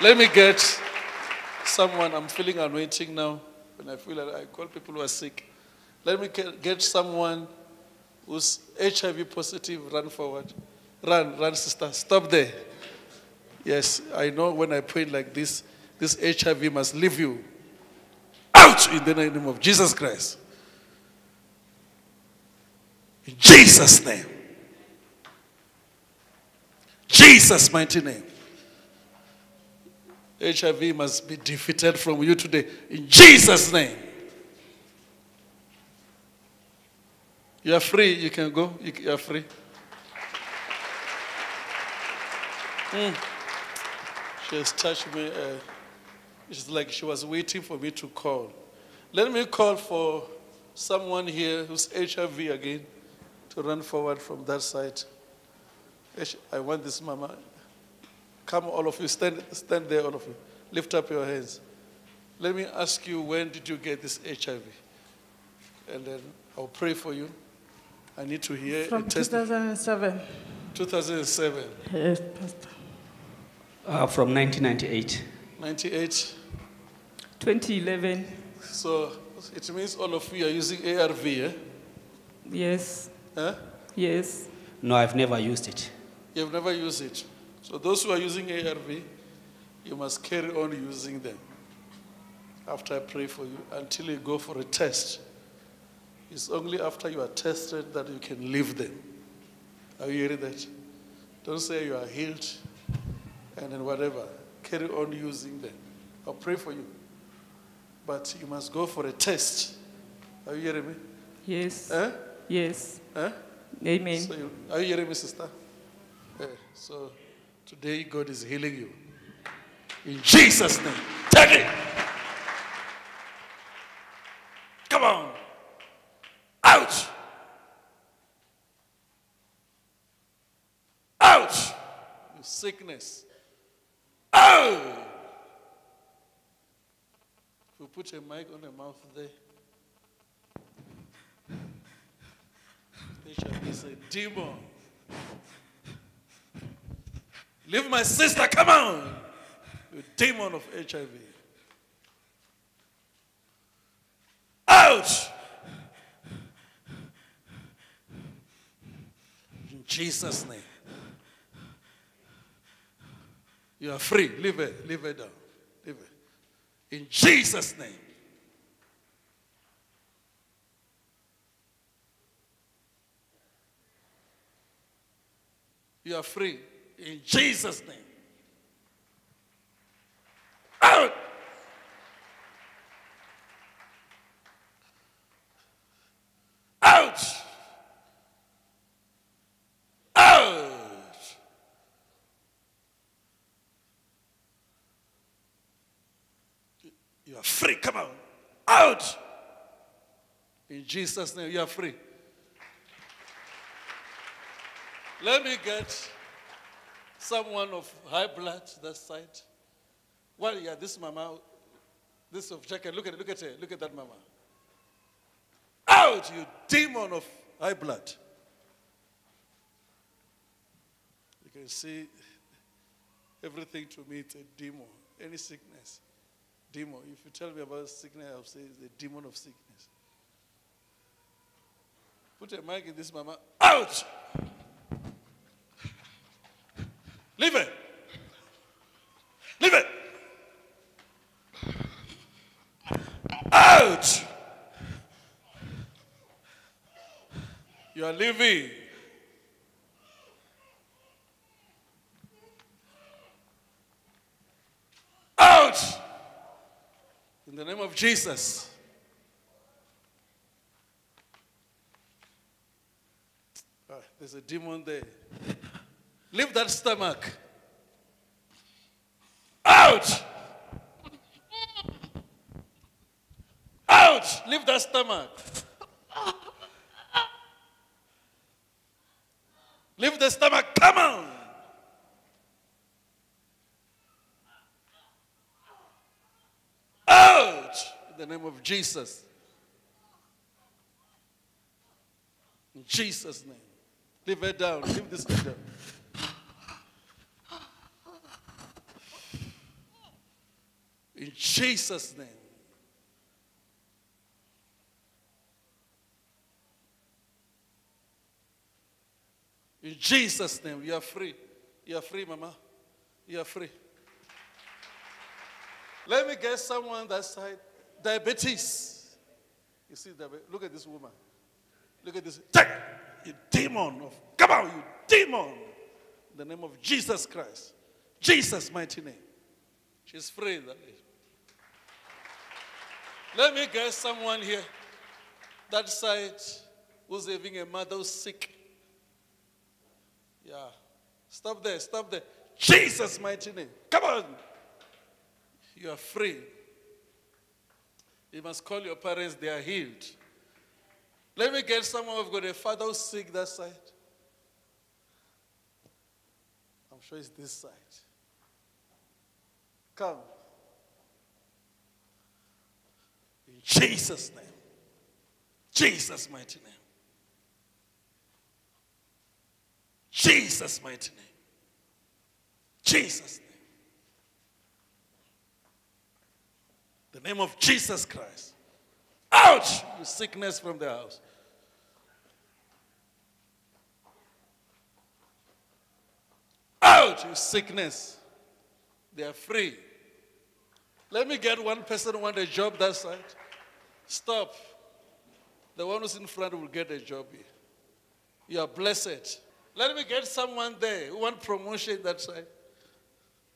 Let me get someone. I'm feeling anointing now. When I feel like I call people who are sick. Let me get someone who's HIV positive. Run forward. Run, run, sister. Stop there. Yes, I know when I pray like this, this HIV must leave you. Out in the name of Jesus Christ. In Jesus' name. Jesus' mighty name. HIV must be defeated from you today. In Jesus' name. You are free. You can go. You are free. Mm. She has touched me. Uh, it's like she was waiting for me to call. Let me call for someone here who's HIV again to run forward from that side. I want this mama. Come, all of you, stand, stand there, all of you. Lift up your hands. Let me ask you, when did you get this HIV? And then I'll pray for you. I need to hear a From testimony. 2007. 2007, Yes, Pastor. Uh, from 1998. 98. 2011. So it means all of you are using ARV, eh? Yes. Huh? Yes. No, I've never used it. You've never used it. So those who are using ARV, you must carry on using them after I pray for you until you go for a test. It's only after you are tested that you can leave them. Are you hearing that? Don't say you are healed and then whatever. Carry on using them. I'll pray for you. But you must go for a test. Are you hearing me? Yes. Eh? Yes. Eh? Amen. So you, are you hearing me, sister? Yeah. So today God is healing you. In Jesus' name. Take it. Come on. Out. Out. You sickness. Out. If you put a mic on the mouth there, HIV be a demon. Leave my sister, come on. You demon of HIV. Out! In Jesus' name. You are free. Leave it. Leave it down. Leave it. In Jesus' name. You are free. In Jesus' name. Out! Out! Out! You are free. Come on. Out! In Jesus' name, you are free. Let me get someone of high blood that side. Well, yeah, this mama, this of jacket. Look at. Look at her. Look at that mama. Out, you demon of high blood. You can see everything to me. It's a demon. Any sickness, demon. If you tell me about sickness, I'll say it's a demon of sickness. Put a mic in this mama. Out. Leave it. Leave it. Out. You are leaving. Out. In the name of Jesus. Ah, there's a demon there. Leave that stomach. Out! Out! Leave that stomach. Leave the stomach. Come on! Out! In the name of Jesus. In Jesus' name. Leave it down. Leave this down. In Jesus' name. In Jesus' name, you are free. You are free, Mama. You are free. Let me get someone that side. Diabetes. You see, look at this woman. Look at this. Take you demon of come out, you demon. In the name of Jesus Christ. Jesus' mighty name. She's free. Let me get someone here. That side who's having a mother who's sick. Yeah. Stop there, stop there. Jesus' mighty name. Come on. You are free. You must call your parents, they are healed. Let me get someone who's got a father who's sick that side. I'm sure it's this side. Come. In Jesus' name. Jesus' mighty name. Jesus' mighty name. Jesus' name. The name of Jesus Christ. Out! You sickness from the house. Out, you sickness. They are free. Let me get one person want a job that side. Stop. The one who's in front will get a job here. You are blessed. Let me get someone there who want promotion that side.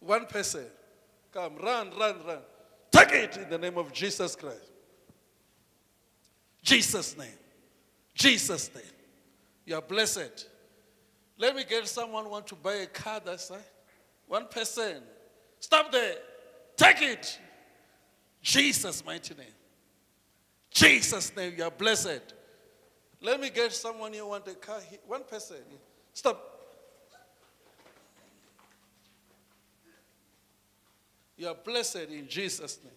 One person. Come, run, run, run. Take it in the name of Jesus Christ. Jesus' name. Jesus' name. You are blessed. Let me get someone want to buy a car that side. One person. Stop there. Take it. Jesus' mighty name. Jesus' name, you are blessed. Let me get someone here want a car. Here. One person. Stop. You are blessed in Jesus' name.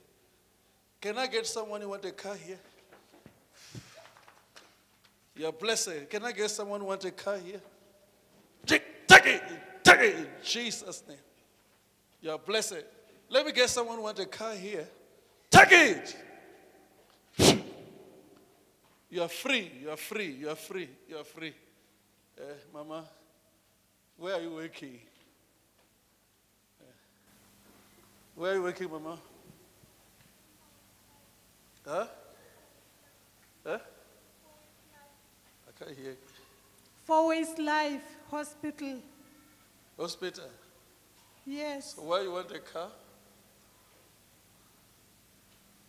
Can I get someone who want a car here? You are blessed. Can I get someone who want a car here? Take it. Take it in Jesus' name. You are blessed. Let me get someone who want a car here. Take it. You are free. You are free. You are free. You are free. Uh, Mama, where are you working? Uh, where are you working, Mama? Huh? Huh? I can't hear. Four Ways Life Hospital. Hospital. Yes. So why you want a car?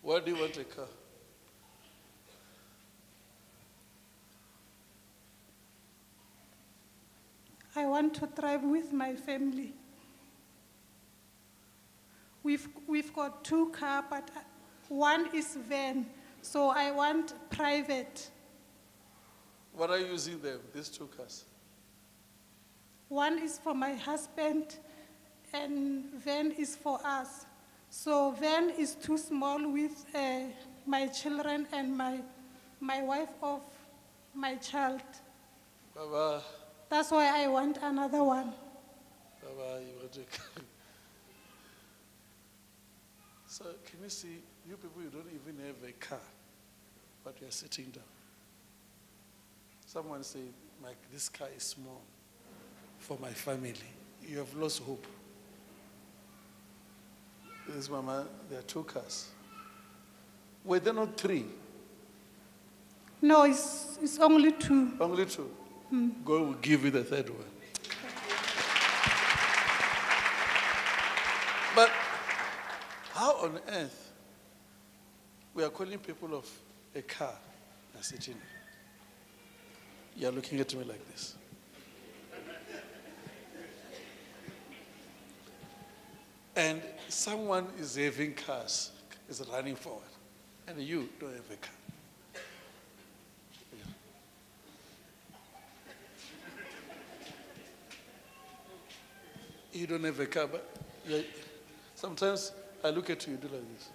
Why do you want a car? I want to drive with my family. We've, we've got two car, but uh, one is van, so I want private. What are you using them, these two cars? One is for my husband, and van is for us. So van is too small with uh, my children and my, my wife of my child. Baba, That's why I want another one. Baba, you want a car? So can you see, you people, you don't even have a car, but you are sitting down. Someone said, Mike, this car is small for my family. You have lost hope. This mama, there are two cars. Were there not three? No, it's, it's only two. Only two. Hmm. God will give you the third one. But how on earth we are calling people of a car and sitting? You are looking at me like this. And someone is having cars, is running forward, and you don't have a car. You don't have a car, but sometimes I look at you, you do like this.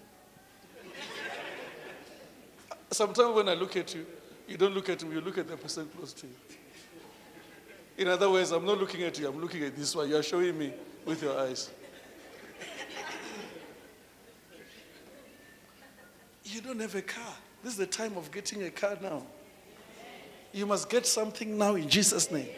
Sometimes when I look at you, you don't look at me, you look at the person close to you. In other words, I'm not looking at you, I'm looking at this one. You are showing me with your eyes. You don't have a car. This is the time of getting a car now. You must get something now in Jesus' name.